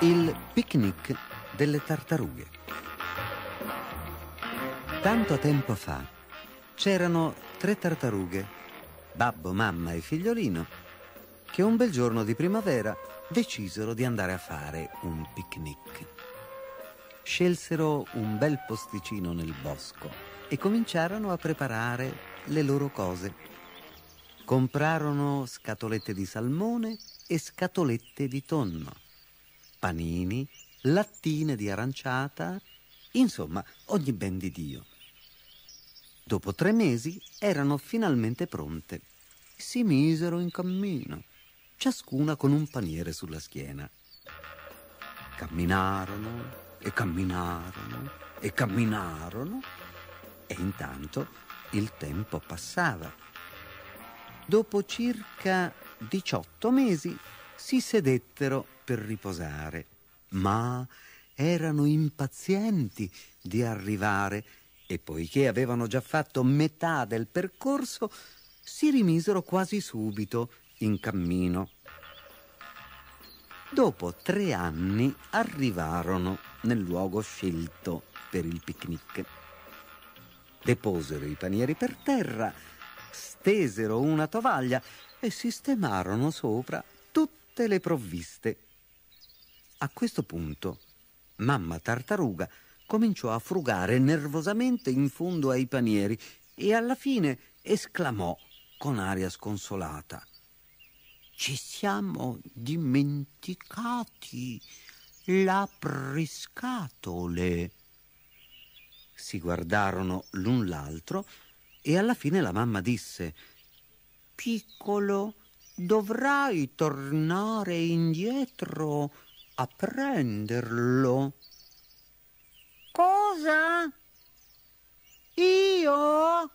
Il picnic delle tartarughe. Tanto tempo fa c'erano tre tartarughe, babbo, mamma e figliolino, che un bel giorno di primavera decisero di andare a fare un picnic. Scelsero un bel posticino nel bosco e cominciarono a preparare le loro cose. Comprarono scatolette di salmone e scatolette di tonno panini, lattine di aranciata, insomma, ogni ben di Dio. Dopo tre mesi erano finalmente pronte. Si misero in cammino, ciascuna con un paniere sulla schiena. Camminarono e camminarono e camminarono e intanto il tempo passava. Dopo circa 18 mesi si sedettero per riposare, ma erano impazienti di arrivare e poiché avevano già fatto metà del percorso, si rimisero quasi subito in cammino. Dopo tre anni arrivarono nel luogo scelto per il picnic. Deposero i panieri per terra, stesero una tovaglia e sistemarono sopra tutte le provviste. A questo punto, mamma tartaruga cominciò a frugare nervosamente in fondo ai panieri e alla fine esclamò con aria sconsolata. Ci siamo dimenticati l'apriscatole. Si guardarono l'un l'altro e alla fine la mamma disse Piccolo, dovrai tornare indietro a prenderlo. Cosa? Io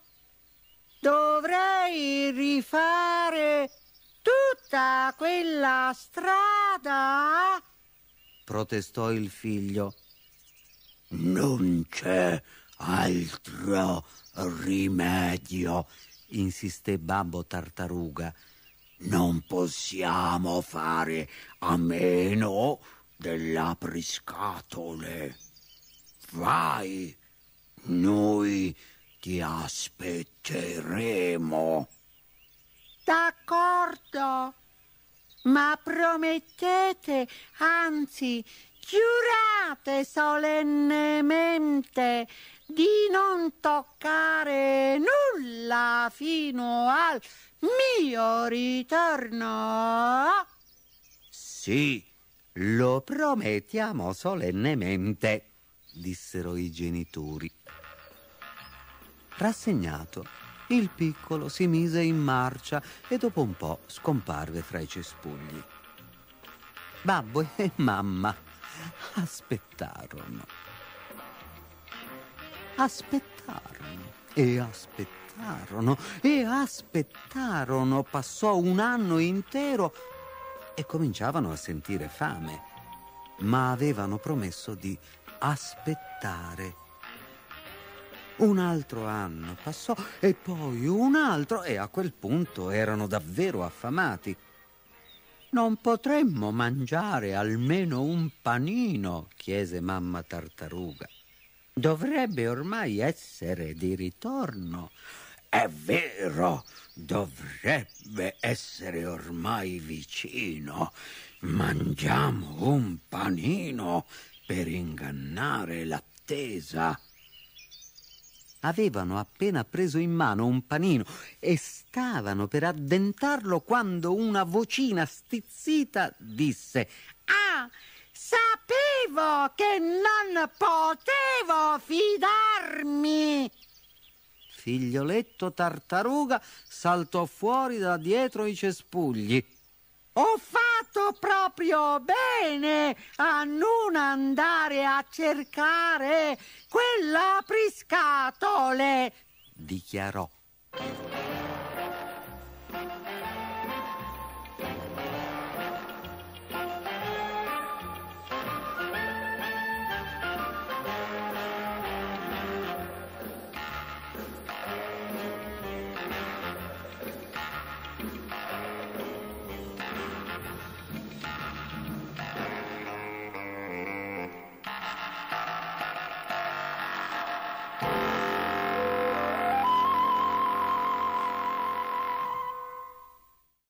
dovrei rifare tutta quella strada? protestò il figlio. Non c'è altro rimedio, insisté Babbo Tartaruga. Non possiamo fare a meno dell'apriscatole. Vai, noi ti aspetteremo. D'accordo, ma promettete, anzi, giurate solennemente di non toccare nulla fino al mio ritorno? Sì, lo promettiamo solennemente, dissero i genitori. Rassegnato, il piccolo si mise in marcia e dopo un po' scomparve fra i cespugli. Babbo e mamma aspettarono. Aspettarono e aspettarono e aspettarono. Passò un anno intero e cominciavano a sentire fame, ma avevano promesso di aspettare. Un altro anno passò e poi un altro e a quel punto erano davvero affamati. Non potremmo mangiare almeno un panino? chiese mamma tartaruga. Dovrebbe ormai essere di ritorno. È vero, dovrebbe essere ormai vicino. Mangiamo un panino per ingannare l'attesa. Avevano appena preso in mano un panino e stavano per addentarlo quando una vocina stizzita disse Ah, sapevo che non potevo fidarmi! Figlioletto tartaruga saltò fuori da dietro i cespugli. Ho fatto proprio bene a non andare a cercare quella quell'apriscatole, dichiarò.